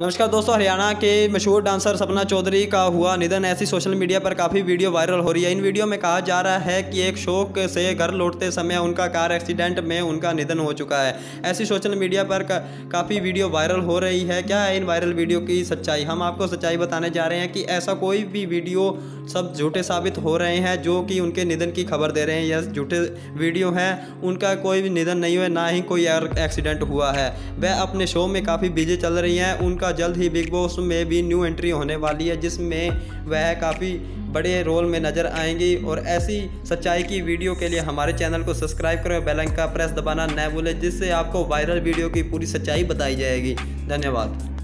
नमस्कार दोस्तों हरियाणा के मशहूर डांसर सपना चौधरी का हुआ निधन। ऐसी सोशल मीडिया पर काफ़ी वीडियो वायरल हो रही है। इन वीडियो में कहा जा रहा है कि एक शोक से घर लौटते समय उनका कार एक्सीडेंट में उनका निधन हो चुका है। ऐसी सोशल मीडिया पर का, काफ़ी वीडियो वायरल हो रही है। क्या है इन वायरल वीडियो की सच्चाई? हम आपको सच्चाई बताने जा रहे हैं कि ऐसा कोई भी वीडियो सब झूठे साबित हो रहे हैं जो कि उनके निधन की खबर दे रहे हैं। यह झूठे वीडियो हैं उनका कोई भी निधन नहीं हुआ ना ही कोई एक्सीडेंट हुआ है। वह अपने शो में काफ़ी बिज़ी चल रही हैं उनका का जल्द ही बिग बॉस में भी न्यू एंट्री होने वाली है, जिसमें वह काफ़ी बड़े रोल में नज़र आएँगी। और ऐसी सच्चाई की वीडियो के लिए हमारे चैनल को सब्सक्राइब करें बेल आइकन का प्रेस दबाना न भूलें, जिससे आपको वायरल वीडियो की पूरी सच्चाई बताई जाएगी। धन्यवाद।